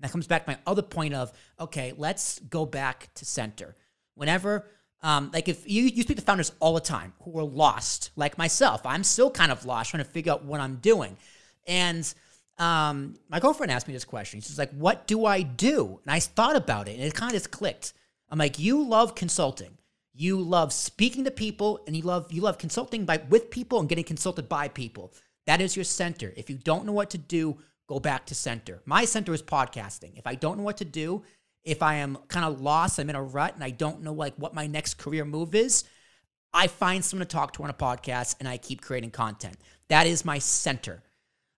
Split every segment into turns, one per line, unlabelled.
And that comes back to my other point of okay, let's go back to center. Whenever um, like if you, you speak to founders all the time who are lost, like myself, I'm still kind of lost trying to figure out what I'm doing. And um, my girlfriend asked me this question. She's like, "What do I do?" And I thought about it, and it kind of just clicked. I'm like, "You love consulting. You love speaking to people, and you love you love consulting by with people and getting consulted by people. That is your center. If you don't know what to do, go back to center. My center is podcasting. If I don't know what to do, if I am kind of lost, I'm in a rut, and I don't know like what my next career move is, I find someone to talk to on a podcast, and I keep creating content. That is my center."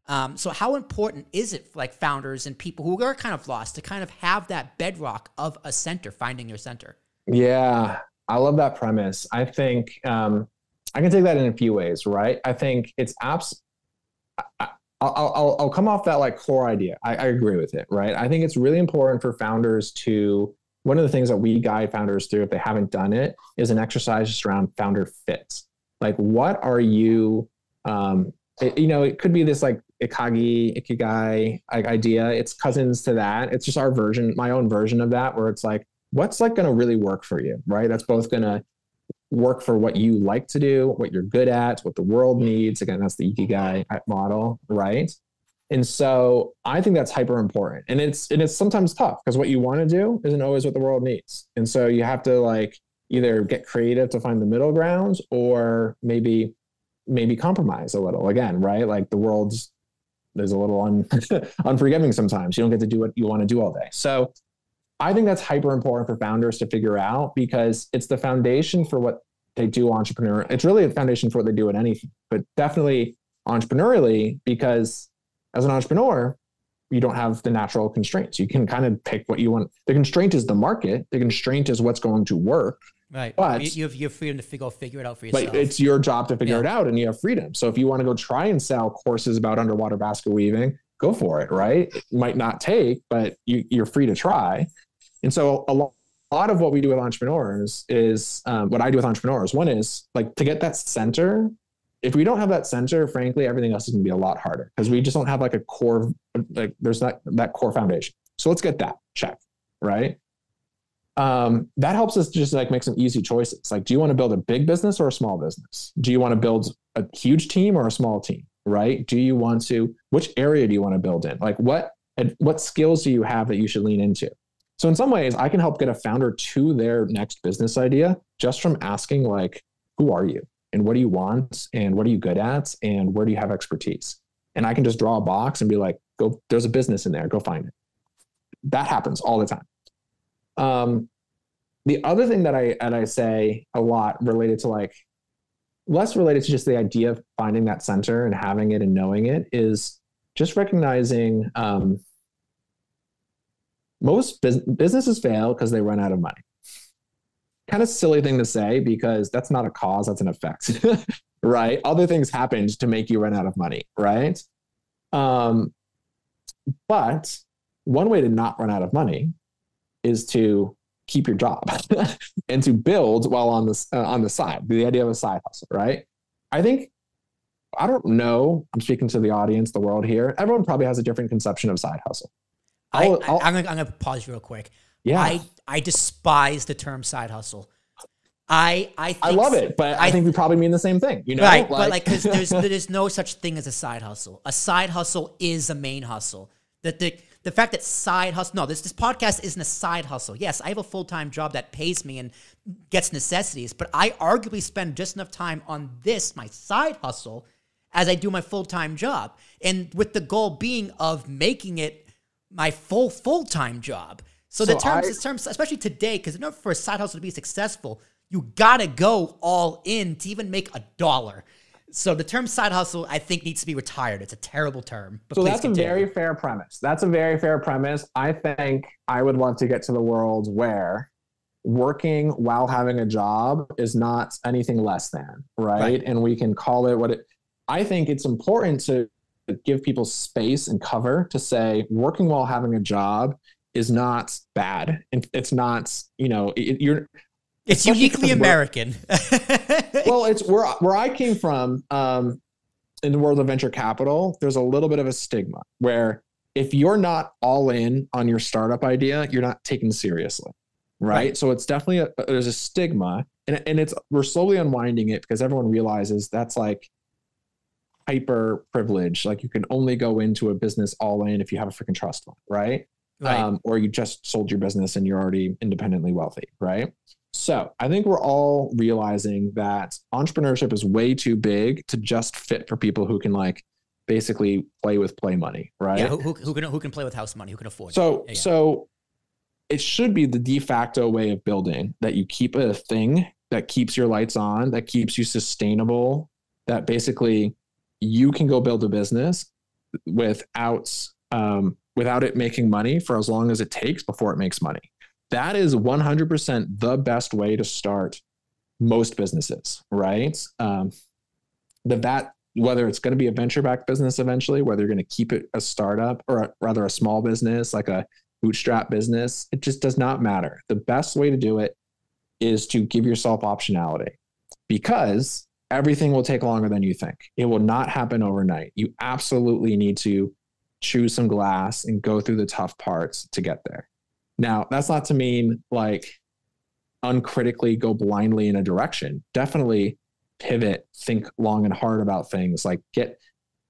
Um, so, how important is it for like founders and people who are kind of lost to kind of have that bedrock of a center, finding your center?
Yeah, I love that premise. I think um, I can take that in a few ways, right? I think it's apps. I'll, I'll, I'll come off that like core idea. I, I agree with it, right? I think it's really important for founders to. One of the things that we guide founders through, if they haven't done it, is an exercise just around founder fits. Like, what are you um, it, you know, it could be this like ikagi, ikigai idea. It's cousins to that. It's just our version, my own version of that, where it's like, what's like going to really work for you, right? That's both going to work for what you like to do, what you're good at, what the world needs. Again, that's the ikigai model, right? And so I think that's hyper important. And it's and it's sometimes tough because what you want to do isn't always what the world needs. And so you have to like either get creative to find the middle grounds or maybe maybe compromise a little again, right? Like the world's there's a little un, unforgiving sometimes. You don't get to do what you want to do all day. So I think that's hyper important for founders to figure out because it's the foundation for what they do entrepreneur. It's really a foundation for what they do in anything, but definitely entrepreneurially because as an entrepreneur, you don't have the natural constraints. You can kind of pick what you want. The constraint is the market. The constraint is what's going to work.
Right. But you have your freedom to figure, figure it out for yourself.
But it's your job to figure yeah. it out and you have freedom. So if you want to go try and sell courses about underwater basket weaving, go for it, right? It might not take, but you, you're free to try. And so a lot, a lot of what we do with entrepreneurs is um, what I do with entrepreneurs. One is like to get that center. If we don't have that center, frankly, everything else is going to be a lot harder because we just don't have like a core, like there's not that core foundation. So let's get that check, right? um, that helps us just like make some easy choices. Like, do you want to build a big business or a small business? Do you want to build a huge team or a small team? Right? Do you want to? Which area do you want to build in? Like, what what skills do you have that you should lean into? So, in some ways, I can help get a founder to their next business idea just from asking, like, who are you and what do you want and what are you good at and where do you have expertise? And I can just draw a box and be like, go. There's a business in there. Go find it. That happens all the time. Um, the other thing that I and I say a lot related to like less related to just the idea of finding that center and having it and knowing it is just recognizing um, most bus- businesses fail because they run out of money. Kind of silly thing to say because that's not a cause, that's an effect, right? Other things happened to make you run out of money, right? Um, but one way to not run out of money is to keep your job and to build while on this uh, on the side. The idea of a side hustle, right? I think I don't know. I'm speaking to the audience, the world here. Everyone probably has a different conception of side hustle.
i am gonna, I'm gonna pause real quick. Yeah, I I despise the term side hustle. I I
I love it, but I, I, think we probably mean the same thing. You know,
right? Like, but like, because there's there's no such thing as a side hustle. A side hustle is a main hustle. That the the fact that side hustle no this this podcast isn't a side hustle. Yes i have a full-time job that pays me and gets necessities but i arguably spend just enough time on this my side hustle as i do my full-time job. And with the goal being of making it my full full-time job. So, so the terms, I, terms especially today because in order for a side hustle to be successful you gotta go all in to even make a dollar so the term side hustle, I think, needs to be retired. It's a terrible term.
so that's continue. a very fair premise. That's a very fair premise. I think I would love to get to the world where working while having a job is not anything less than, right? right. And we can call it what it. I think it's important to give people space and cover to say working while having a job is not bad. And it's not, you know, it, you're
it's uniquely American.
well, it's where where I came from. Um, in the world of venture capital, there's a little bit of a stigma where if you're not all in on your startup idea, you're not taken seriously. Right. right. So it's definitely a, there's a stigma and, and it's we're slowly unwinding it because everyone realizes that's like hyper privilege. Like you can only go into a business all in if you have a freaking trust fund, right? right. Um, or you just sold your business and you're already independently wealthy, right? So I think we're all realizing that entrepreneurship is way too big to just fit for people who can like basically play with play money, right?
Yeah, who, who, who can who can play with house money, who can afford.
So
yeah,
so it should be the de facto way of building that you keep a thing that keeps your lights on, that keeps you sustainable, that basically you can go build a business without um, without it making money for as long as it takes before it makes money. That is 100% the best way to start most businesses, right? Um, the that whether it's going to be a venture backed business eventually, whether you're going to keep it a startup or a, rather a small business like a bootstrap business, it just does not matter. The best way to do it is to give yourself optionality because everything will take longer than you think. It will not happen overnight. You absolutely need to chew some glass and go through the tough parts to get there. Now, that's not to mean like uncritically go blindly in a direction. Definitely pivot, think long and hard about things. Like get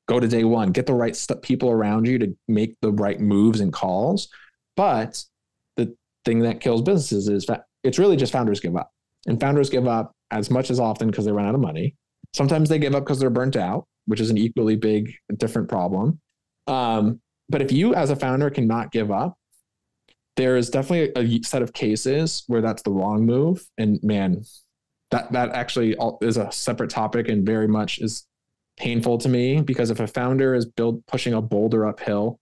go to day one, get the right st- people around you to make the right moves and calls. But the thing that kills businesses is that it's really just founders give up. And founders give up as much as often because they run out of money. Sometimes they give up because they're burnt out, which is an equally big, different problem. Um, but if you, as a founder, cannot give up, there is definitely a set of cases where that's the wrong move. And man, that that actually is a separate topic and very much is painful to me because if a founder is build pushing a boulder uphill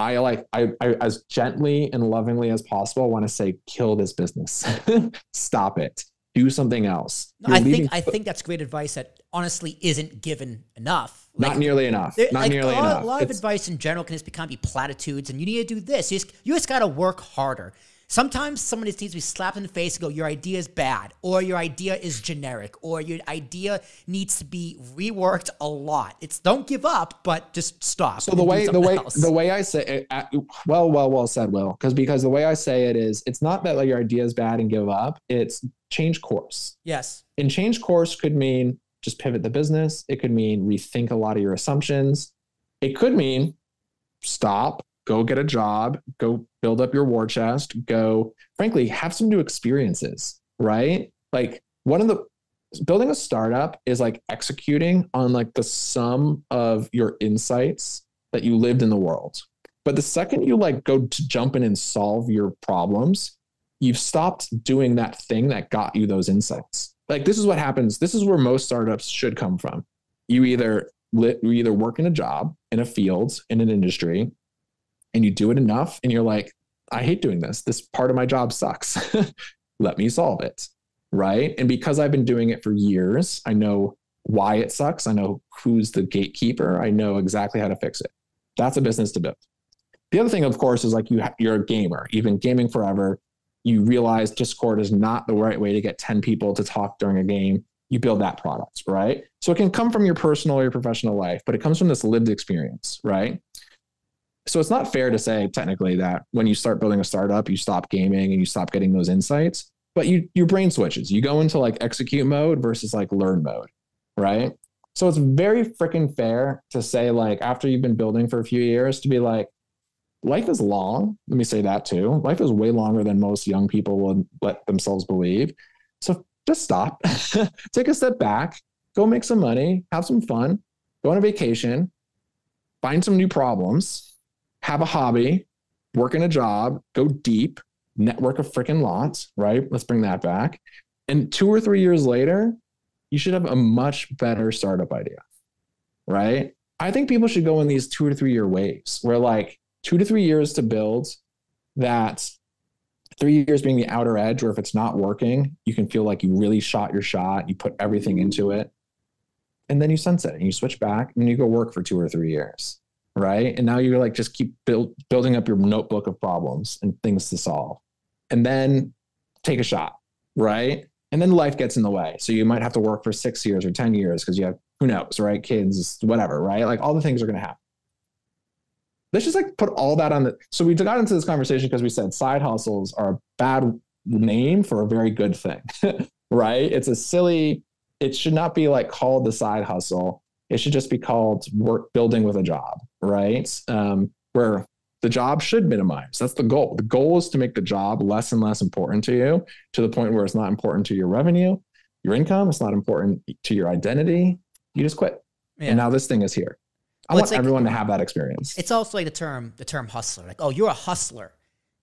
I like I, I as gently and lovingly as possible want to say kill this business. Stop it. Do something else.
No, I think I think that's great advice that honestly isn't given enough.
Like, not nearly enough. Not like nearly
a
lot, enough.
A lot of advice in general can just become be platitudes, and you need to do this. You just, you just got to work harder. Sometimes someone just needs to be slapped in the face and go, Your idea is bad, or your idea is generic, or your idea needs to be reworked a lot. It's don't give up, but just stop.
So the way the way else. the way I say it, uh, well, well, well said, Will, because because the way I say it is it's not that like your idea is bad and give up, it's change course.
Yes.
And change course could mean just pivot the business. It could mean rethink a lot of your assumptions. It could mean stop, go get a job, go build up your war chest, go, frankly, have some new experiences, right? Like one of the building a startup is like executing on like the sum of your insights that you lived in the world. But the second you like go to jump in and solve your problems, you've stopped doing that thing that got you those insights. Like this is what happens. This is where most startups should come from. You either you either work in a job in a field in an industry and you do it enough and you're like, I hate doing this. This part of my job sucks. Let me solve it. Right. And because I've been doing it for years, I know why it sucks. I know who's the gatekeeper. I know exactly how to fix it. That's a business to build. The other thing, of course, is like you you're a gamer. You've been gaming forever. You realize Discord is not the right way to get 10 people to talk during a game. You build that product, right? So it can come from your personal or your professional life, but it comes from this lived experience, right? so it's not fair to say technically that when you start building a startup, you stop gaming and you stop getting those insights, but you your brain switches. You go into like execute mode versus like learn mode, right? So it's very freaking fair to say like after you've been building for a few years to be like life is long. Let me say that too. Life is way longer than most young people would let themselves believe. So just stop. Take a step back, go make some money, have some fun, go on a vacation, find some new problems, have a hobby, work in a job, go deep, network a freaking lot, right? Let's bring that back. And two or three years later, you should have a much better startup idea, right? I think people should go in these two or three year waves where like two to three years to build that three years being the outer edge where if it's not working, you can feel like you really shot your shot, you put everything into it. And then you sunset and you switch back and you go work for two or three years right? And now you're like just keep build, building up your notebook of problems and things to solve, and then take a shot, right? And then life gets in the way, so you might have to work for six years or ten years because you have who knows, right? Kids, whatever, right? Like all the things are going to happen. Let's just like put all that on the so we got into this conversation because we said side hustles are a bad name for a very good thing right? It's a silly it should not be like called the side hustle. It should just be called work building with a job right? Um, where the job should minimize. That's the goal. The goal is to make the job less and less important to you to the point where it's not important to your revenue your income it's not important to your identity. You just quit. Yeah. and now this thing is here I well, want like, everyone to have that experience.
It's also like the term the term hustler. Like, oh, you're a hustler.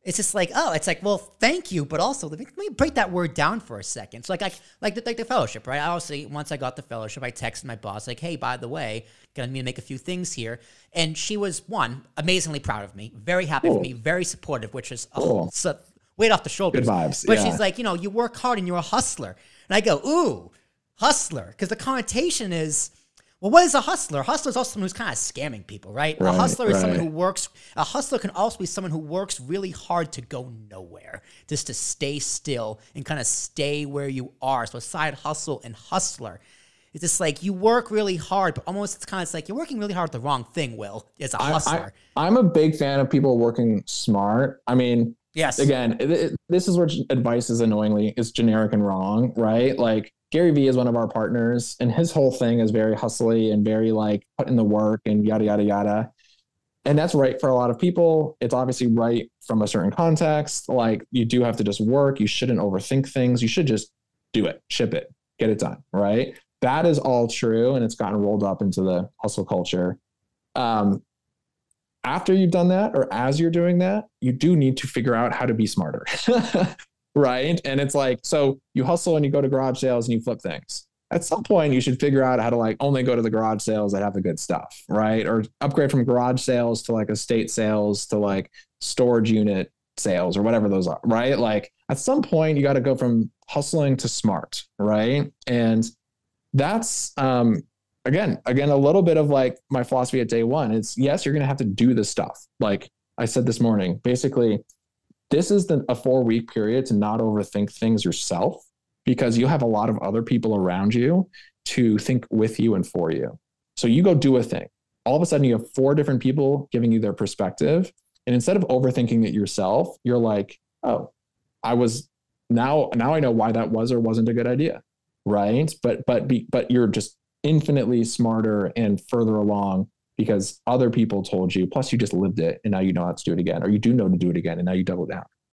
It's just like, oh, it's like, well, thank you, but also let me, let me break that word down for a second. So like, I, like the, like the fellowship, right? I obviously once I got the fellowship, I texted my boss like, hey, by the way, gonna need to make a few things here, and she was one amazingly proud of me, very happy cool. for me, very supportive, which is cool. so, weight off the shoulders.
Good vibes.
But
yeah.
she's like, you know, you work hard and you're a hustler, and I go, ooh, hustler, because the connotation is well, what is a hustler? A hustler is also someone who's kind of scamming people, right? right a hustler is right. someone who works. A hustler can also be someone who works really hard to go nowhere, just to stay still and kind of stay where you are. So, side hustle and hustler. It's just like you work really hard, but almost it's kind of like you're working really hard at the wrong thing, Will, as a hustler.
I, am a big fan of people working smart. I mean,
yes.
Again, it, it, this is where advice is annoyingly is generic and wrong, right? Like Gary Vee is one of our partners, and his whole thing is very hustly and very like put in the work and yada yada yada. And that's right for a lot of people. It's obviously right from a certain context. Like you do have to just work. You shouldn't overthink things. You should just do it, ship it, get it done. Right. That is all true, and it's gotten rolled up into the hustle culture. Um, after you've done that, or as you're doing that, you do need to figure out how to be smarter. right? And it's like, so you hustle and you go to garage sales and you flip things. At some point, you should figure out how to like only go to the garage sales that have the good stuff, right? Or upgrade from garage sales to like estate sales to like storage unit sales or whatever those are, right? Like at some point, you got to go from hustling to smart, right? And that's um again, again, a little bit of like my philosophy at day one. It's yes, you're gonna have to do this stuff. Like I said this morning, basically, this is the, a four week period to not overthink things yourself because you have a lot of other people around you to think with you and for you. So you go do a thing. All of a sudden, you have four different people giving you their perspective. And instead of overthinking it yourself, you're like, oh, I was now, now I know why that was or wasn't a good idea. Right. But, but, be, but you're just infinitely smarter and further along because other people told you, plus you just lived it and now you know how to do it again, or you do know to do it again and now you double down.